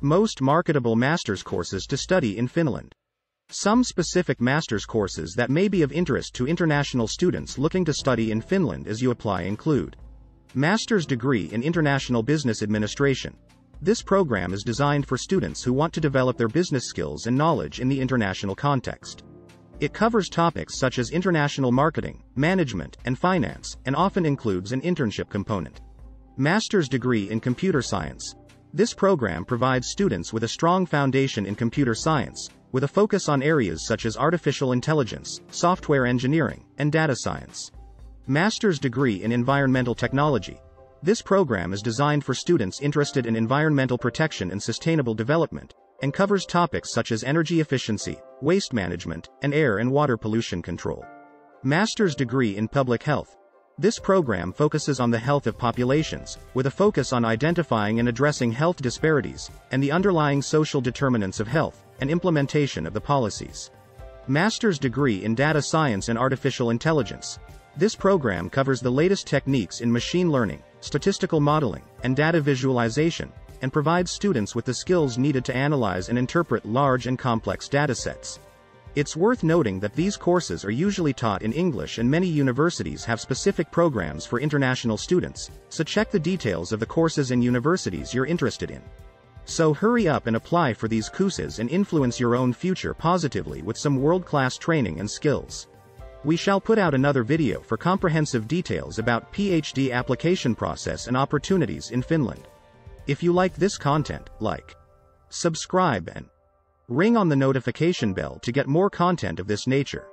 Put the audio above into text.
Most marketable master's courses to study in Finland. Some specific master's courses that may be of interest to international students looking to study in Finland as you apply include Master's degree in International Business Administration. This program is designed for students who want to develop their business skills and knowledge in the international context. It covers topics such as international marketing, management, and finance, and often includes an internship component. Master's degree in Computer Science. This program provides students with a strong foundation in computer science, with a focus on areas such as artificial intelligence, software engineering, and data science. Master's degree in Environmental Technology. This program is designed for students interested in environmental protection and sustainable development, and covers topics such as energy efficiency, waste management, and air and water pollution control. Master's degree in Public Health. This program focuses on the health of populations, with a focus on identifying and addressing health disparities, and the underlying social determinants of health, and implementation of the policies. Master's degree in Data Science and Artificial Intelligence. This program covers the latest techniques in machine learning, statistical modeling, and data visualization, and provides students with the skills needed to analyze and interpret large and complex datasets. It's worth noting that these courses are usually taught in English and many universities have specific programs for international students, so check the details of the courses and universities you're interested in. So hurry up and apply for these courses and influence your own future positively with some world-class training and skills. We shall put out another video for comprehensive details about PhD application process and opportunities in Finland. If you like this content, like, subscribe and Ring on the notification bell to get more content of this nature.